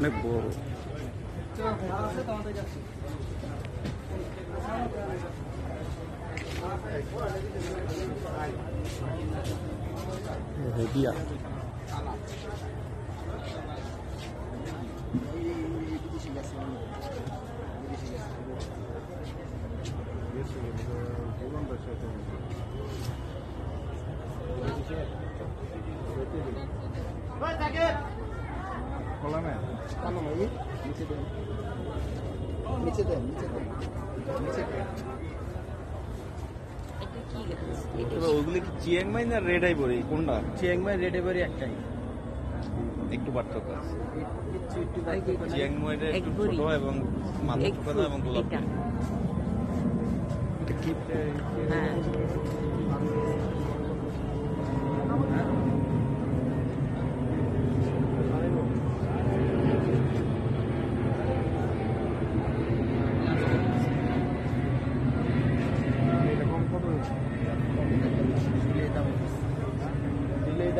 अनेक दिया Vai, zagueiro! অনেক বড় হেভিয়া নিচে দেন। নিচে দেন নিচে দেন। ওগুলো কি চিয়াংমাই না রেড আই বড়ি কোনটা চিয়াংমাই রেড এবারে একটাই। একটু পার্থক্য আছে। চিয়াংমাইটা একটু। ছোট এবং মাথা ছোট এবং গোলাপ। এটা। এটা কি? হ্যাঁ। দিলে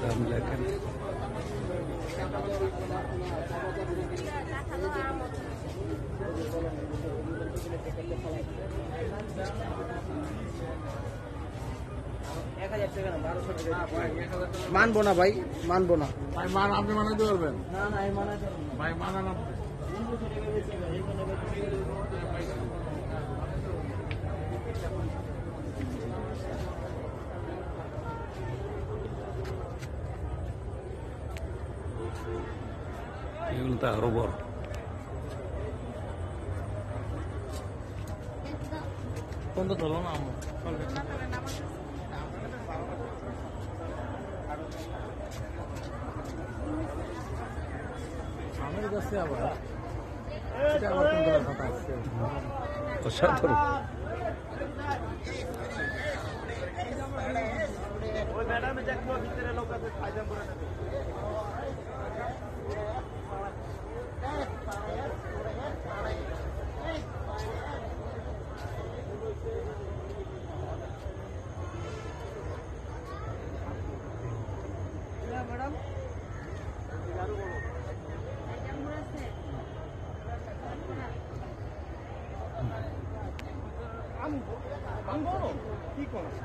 দাম লেখেন মানবো না ভাই মানবো না। ভাই মান আপনি মানাতে পারবেন? না না আমি মানাতে ভাই মানান আপনি। এগুলো তো আরও বড় কোন ধরো না আমার কাছে আবার এটা আবার কোন কথা আছে অসাধারণ ভাই এটা কি বড়ই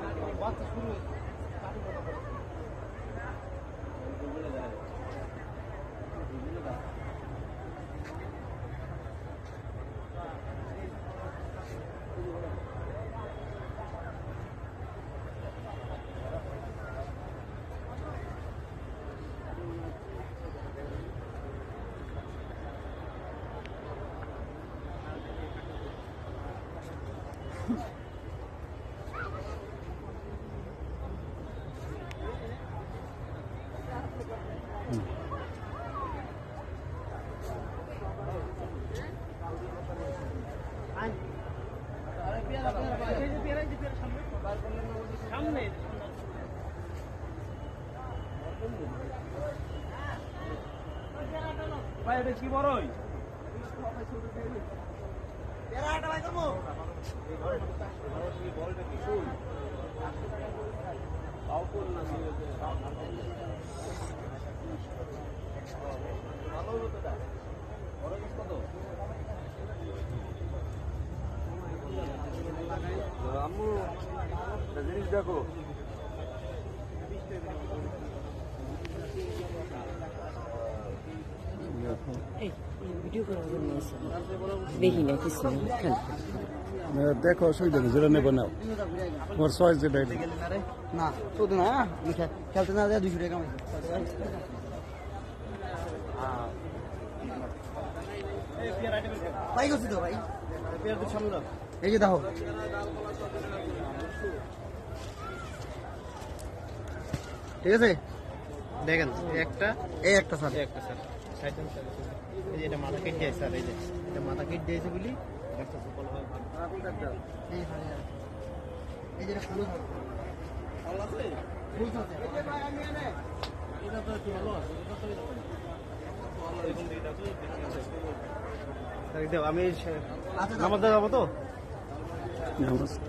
আম্মু জিনিস দেখো এই ভিডিও করার জন্য এসে দেখি না কিছু না খান দেখো অসুবিধা নেই যেটা নেবো নাও তোমার চয়েস যেটা এটা। না চোদ্দ না আমি খে- খেলতে না দেয় দুশো টাকা কামাই পাই করছি তো ভাই এই যে দেখো। ঠিক আছে? দেখেন এই একটা এই একটা স্যার এই একটা স্যার। এই যে এটা মাথা কেটে দিয়েছে স্যার এই যে। এটা মাথা কেটে দিয়েছে বলি গাছটা সফল হয়। এই। এই যেটা ফুল আছে ফুল আছে। স্যার, এই দাও, আমি নামাজ যাব তো? Namaste.